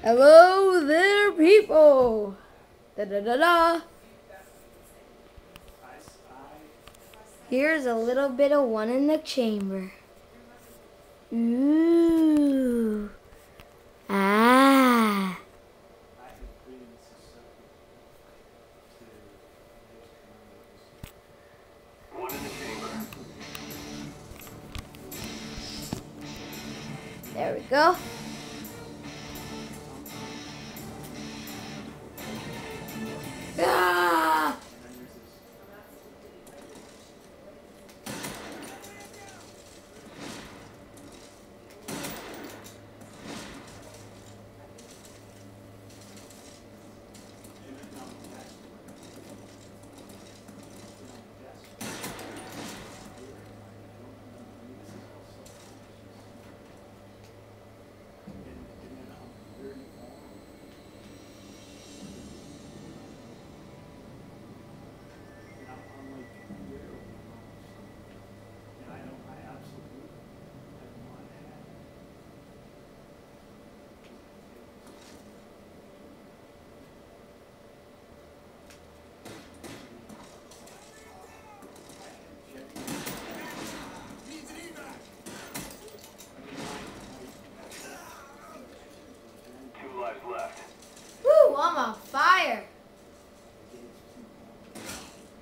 Hello there, people. Da da da da. Here's a little bit of one in the chamber. Ooh. Ah. There we go.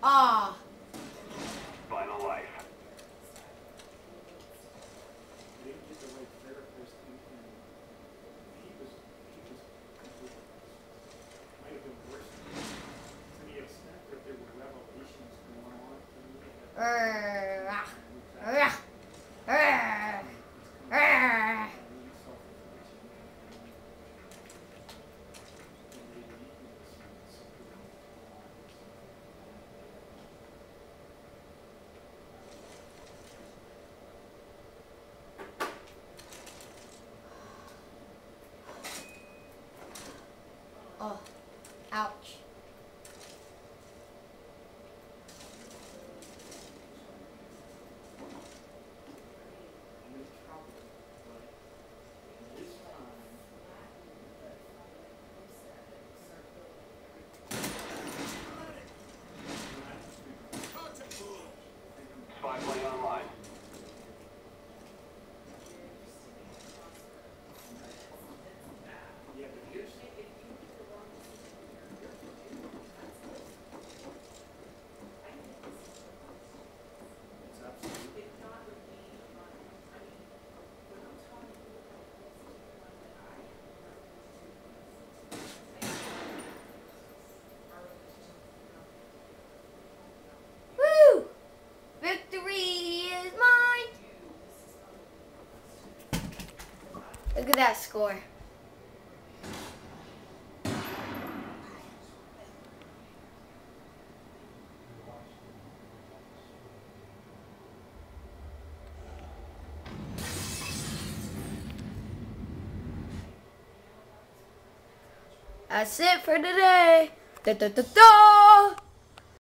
Ah. Final life. Arr, ah, Oh, ouch. Look at that score. That's it for today. Da, da, da, da.